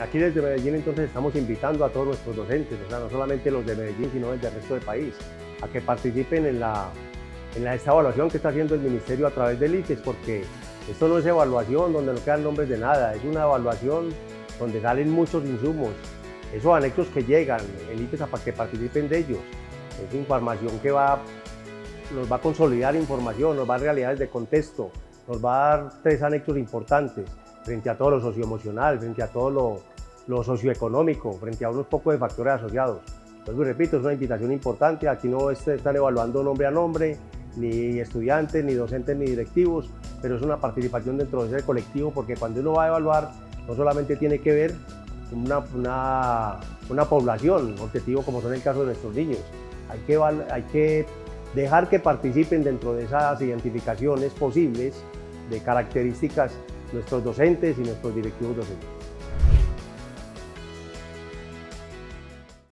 Aquí desde Medellín entonces estamos invitando a todos nuestros docentes, o sea, no solamente los de Medellín, sino del resto del país, a que participen en, la, en esta evaluación que está haciendo el Ministerio a través del ICES, porque esto no es evaluación donde no quedan nombres de nada, es una evaluación donde salen muchos insumos, esos anexos que llegan, el ICES para que participen de ellos, es información que va, nos va a consolidar información, nos va a dar realidades de contexto, nos va a dar tres anexos importantes frente a todo lo socioemocional, frente a todo lo, lo socioeconómico, frente a unos pocos de factores asociados. Entonces, repito, es una invitación importante, aquí no están evaluando nombre a nombre, ni estudiantes, ni docentes, ni directivos, pero es una participación dentro de ese colectivo porque cuando uno va a evaluar no solamente tiene que ver una, una, una población objetivo como son el caso de nuestros niños, hay que, hay que dejar que participen dentro de esas identificaciones posibles de características nuestros docentes y nuestros directivos docentes.